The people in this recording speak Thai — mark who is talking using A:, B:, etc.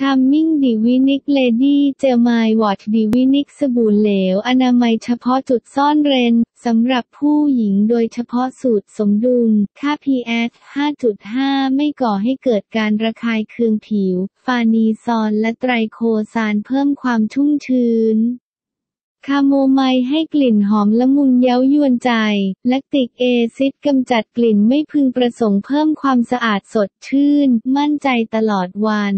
A: ชาร์มมิ่งดิวินิค Lady Gel Mild Washดิวินิคสบู่เหลว อนามัยเฉพาะจุดซ่อนเร้นสำหรับผู้หญิงโดยเฉพาะสูตรสมดุล ค่า pH 5.5 ไม่ก่อให้เกิดการระคายเคืองผิว Farnesol และ Triclosan เพิ่มความชุ่มชื้นคาโมไมล์ให้กลิ่นหอมละมุนเย้ายวนใจ lactic acid กำจัดกลิ่นไม่พึงประสงค์เพิ่มความสะอาดสดชื่น มั่นใจตลอดวัน